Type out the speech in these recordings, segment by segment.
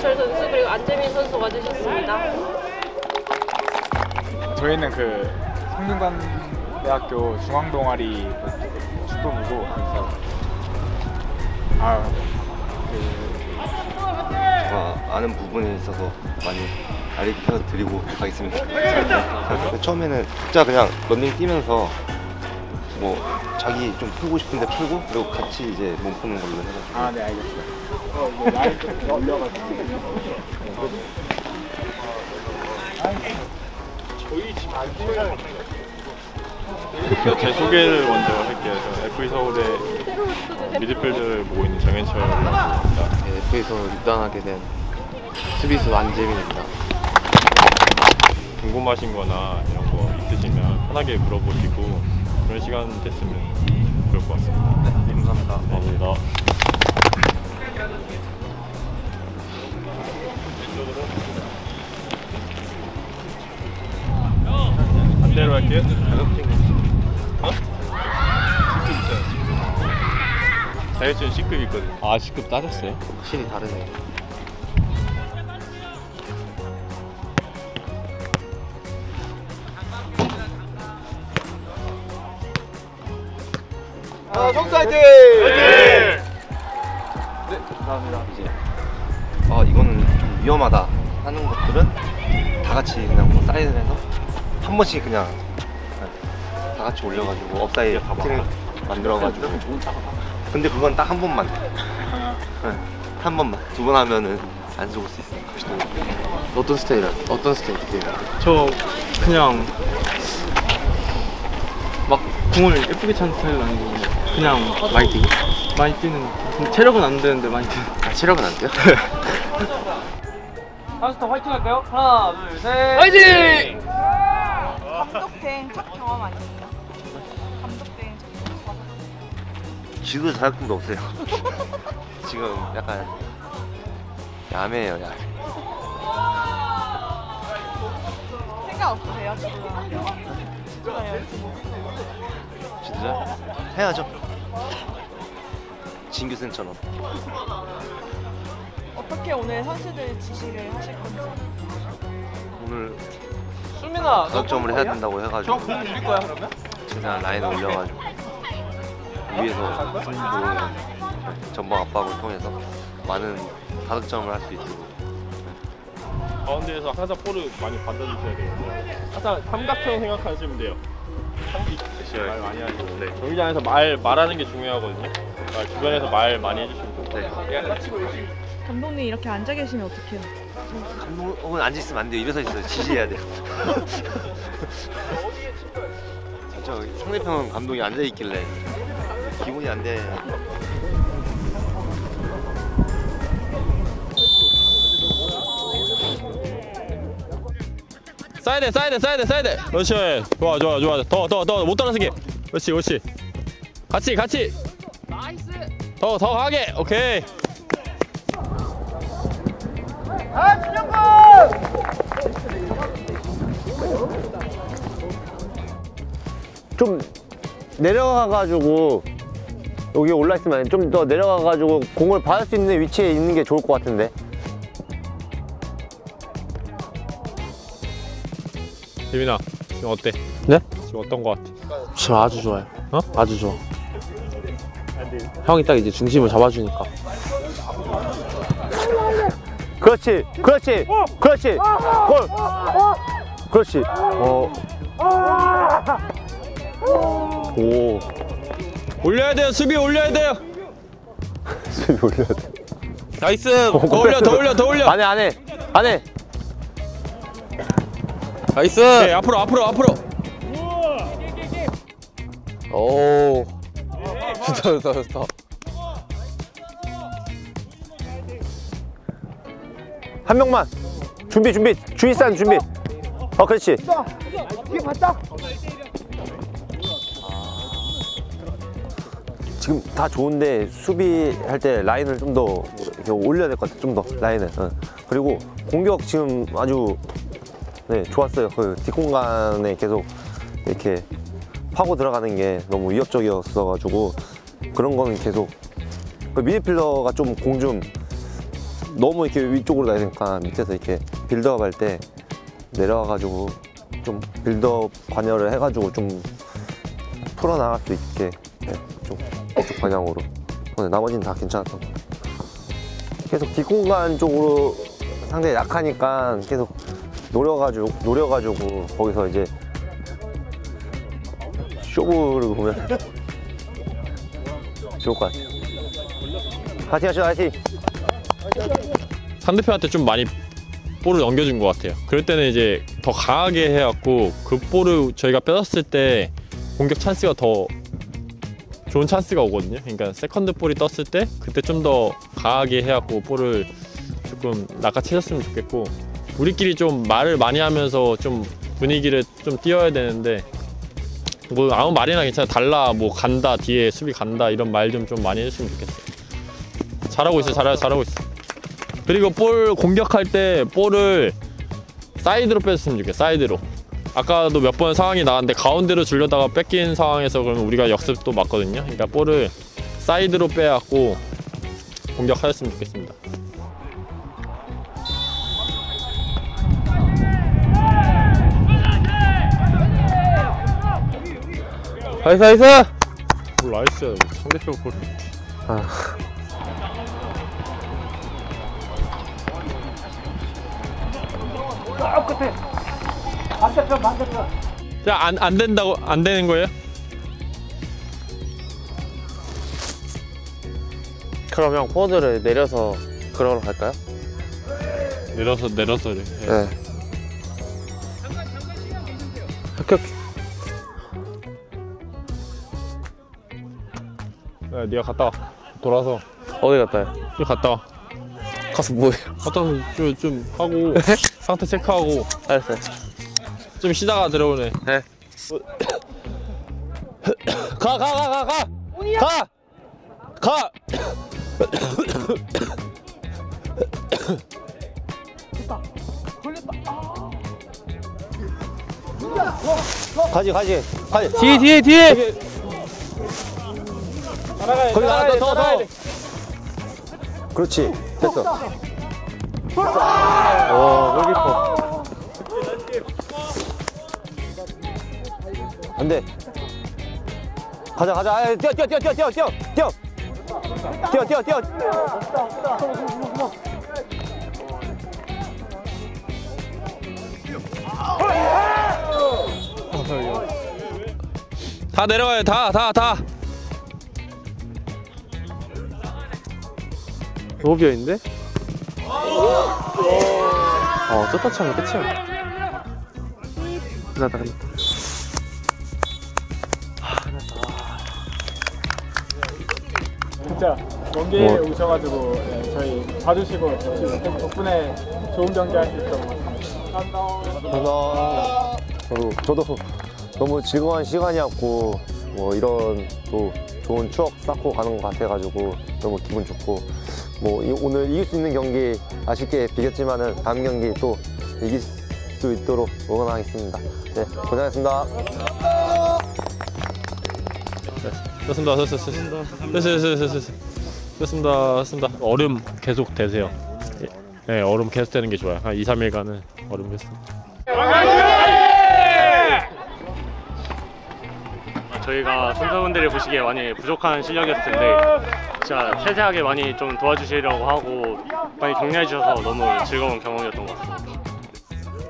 정현철 선수 그리고 안재민 선수가 되셨습니다. 저희는 그 성균관대학교 중앙동아리 축구부고 그래서 아그 제가 아는 부분에 있어서 많이 알려 드리고 가겠습니다. 네. 처음에는 진짜 그냥 런닝 뛰면서 뭐 자기 좀 풀고 싶은데 풀고 그리고 같이 이제 몸 푸는 걸로 해가지고 아네이 제 올려가지고. 제 소개를 먼저 할게요. 저는 FE 서울의 미드필더를 보고 있는 정현철이라고 합니다. FA에서 입단하게 된 수비수 안재민입니다. 궁금하신 거나 이런 거 있으시면 편하게 물어보시고 그런 시간 됐으면 좋을 것 같습니다. 네, 감사합니다. 감사합니다. 반대로 할게요. 어? C급 있잖아. 자격증 있거든요. 아, C급 따졌어요? 확실히 다르네요. 아, 성수 화이팅! 네, 감사합니다. 이제. 아 이거는 좀 위험하다 하는 것들은 다 같이 그냥 뭐 사인해서 한 번씩 그냥 네, 다 같이 올려가지고 오프사이드 트랩 만들어가지고. 근데 그건 딱 한 번만. 네, 한 번만. 두 번 하면은 안 죽을 수 있어요. 어떤 스타일, 어떤 스타일이에요? 저 그냥 막 공을 예쁘게 차는 스타일은 아니고 그냥 뛰기? 많이 뛰는 체력은 안 되는데 많이 뛰는 아, 체력은 안 돼요? 한스터 화이팅 할까요? 하나 둘셋 화이팅! 감독된 첫 경험 아니에요? 감독된 첫 경험. 지도 자격증도 없어요. 지금 약간 야매예요, 야매. 생각 없으세요 지금? 진짜 해야죠. 진규 쌤처럼. 어떻게 오늘 선수들 지시를 하실 건지. 오늘 수민아 가득점을 해야 된다고 해가지고 저공 누릴 거야 그러면? 최대한 라인을 올려가지고 위에서 승부 전방 압박을 통해서 많은 가득점을 할 수 있도록 가운데에서 항상 볼을 많이 받아주셔야 되거든요. 항상 삼각형 생각하시면 돼요. 삼기 말 많이 하시고 네. 경기장에서 말 말하는 게 중요하거든요. 말 주변에서 말 많이 해주시면 좋고. 네. 감독님 이렇게 앉아 계시면 어떡해요? 감독은 앉아 있으면 안 돼요. 일어서 있어요. 지지해야 돼요. 저 상대편 감독이 앉아 있길래 기분이 안 돼. 사이드 사이드 사이드 사이드. 그렇지. 좋아 좋아 좋아. 더 더 더못 떨어지게. 그렇지 그렇지. 같이 같이. Nice. 더더 하게. 오케이. 좀 내려가가지고 여기 올라 있으면 좀 더 내려가가지고 공을 받을 수 있는 위치에 있는 게 좋을 것 같은데 재민아 지금 어때? 네? 지금 어떤 거 같아? 저 아주 좋아요. 어? 아주 좋아. 형이 딱 이제 중심을 잡아주니까. 그렇지 그렇지 그렇지 골 그렇지 어. 오 올려야 돼요 수비 올려야 돼요. 수비 올려야 돼 Nice. 더 올려 더 올려 더 올려. 안해 안해 안해 nice! 네 앞으로 앞으로 앞으로. 오. 좋다, 좋다. 한 명만. 준비 준비. 주의산 준비. 어 그렇지. 지금 다 좋은데 수비할 때 라인을 좀 더 올려야 될 것 같아. 좀 더 라인을. 어. 그리고 공격 지금 아주 네 좋았어요. 그 뒷공간에 계속 이렇게 파고 들어가는 게 너무 위협적이었어 가지고 그런 거는 계속 그 미드필더가 좀 공좀 너무 이렇게 위쪽으로 나야 되니까 밑에서 이렇게 빌드업 할 때 내려와가지고 좀 빌드업 관여를 해가지고 좀 풀어나갈 수 있게 네, 좀 그쪽 방향으로. 근데 나머지는 다 괜찮았던 것 같아요. 계속 뒷공간 쪽으로 상당히 약하니까 계속 노려가지고 노려가지고 거기서 이제 쇼부를 보면 좋을 것 같아요 화이팅 하시죠 화이팅 상대편한테 좀 많이 볼을 넘겨준 것 같아요. 그럴 때는 이제 더 강하게 해갖고 그 볼을 저희가 뺏었을 때 공격 찬스가 더 좋은 찬스가 오거든요. 그러니까 세컨드 볼이 떴을 때 그때 좀 더 강하게 해갖고 볼을 조금 낚아채셨으면 좋겠고 우리끼리 좀 말을 많이 하면서 좀 분위기를 좀 띄워야 되는데 뭐 아무 말이나 괜찮아. 달라 뭐 간다 뒤에 수비 간다 이런 말 좀 좀 많이 해줬으면 좋겠어요. 잘하고 있어 잘하 잘하고 있어. 그리고 볼 공격할 때 볼을 사이드로 뺐으면 좋겠어 사이드로. 아까도 몇 번 상황이 나왔는데 가운데로 줄려다가 뺏긴 상황에서 그러면 우리가 역습도 맞거든요. 그러니까 볼을 사이드로 빼갖고 공격하였으면 좋겠습니다 나이스 나이스 볼 나이스야 상대편 볼 자, 안, 안 된다고, 안 되는 거예요? 그럼 형 포드를 내려서 그러러 갈까요? 내려서, 내려서. 이렇게. 네 오케이 오케이 야, 네가 갔다 와. 돌아서. 어디 갔다 해? 좀 갔다 와. 가서 뭐해 갔다 와서 좀, 좀 하고, 상태 체크하고, 알았어요 좀 쉬다가 들어오네. 네 가 가 가 가 가 가! 가! 가지 가지 가지 뒤에 뒤에 뒤에 거기 하나 더, 더, 더. 그렇지. 됐어. 와, 골키퍼. 안 돼. 가자, 가자. 아, 뛰어, 뛰어, 뛰어, 뛰어, 뛰어, 뛰어. 뛰어, 뛰어, 뛰어. 다 내려와요, 다, 다, 다. 너무 비어있는데? 어 쫓다 차면 끝이야 끝났다 끝났다 진짜 원기에 어. 오셔가지고 네, 저희 봐주시고 덕분에 좋은 경기 할 수 있었던 것 같습니다. 감사합니다. 저도 저도 너무 즐거운 시간이었고 뭐 이런 또 좋은 추억 쌓고 가는 것 같아가지고 너무 기분 좋고 뭐 이- 오늘 이길 수 있는 경기 아쉽게 비겼지만은 다음 경기 또 이길 수 있도록 응원하겠습니다. 네 고생하셨습니다. 됐습니다. 됐습니다, 됐습니다. 됐습니다, 됐습니다. 얼음 계속 되세요. 예, 네, 얼음 계속 되는 게 좋아요. 한 2, 3일간은 얼음 계속. 저희가 선수분들이 보시기에 많이 부족한 실력이었을 텐데 진짜 세세하게 많이 좀 도와주시려고 하고 많이 격려해 주셔서 너무 즐거운 경험이었던 것 같습니다.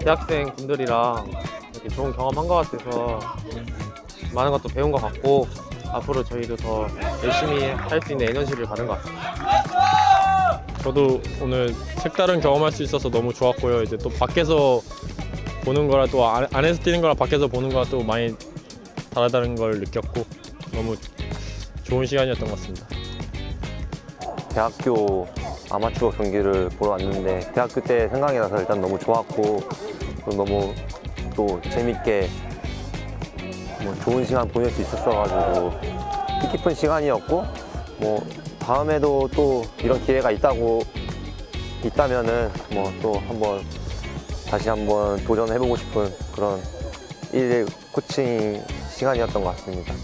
대학생 분들이랑 이렇게 좋은 경험한 것 같아서 많은 것도 배운 것 같고 앞으로 저희도 더 열심히 할 수 있는 에너지를 받은 것 같습니다. 저도 오늘 색다른 경험할 수 있어서 너무 좋았고요. 이제 또 밖에서 보는 거랑 또 안- 안에서 뛰는 거랑 밖에서 보는 거랑 또 많이 다르다는 걸 느꼈고 너무 좋은 시간이었던 것 같습니다. 대학교 아마추어 경기를 보러 왔는데 대학교 때 생각이 나서 일단 너무 좋았고 또 너무 또 재밌게 뭐 좋은 시간 보낼 수 있었어가지고 뜻깊은 시간이었고 뭐 다음에도 또 이런 기회가 있다고 있다면은 뭐 또 한번 다시 한번 도전해보고 싶은 그런 일일 코칭 시간이었던 것 같습니다.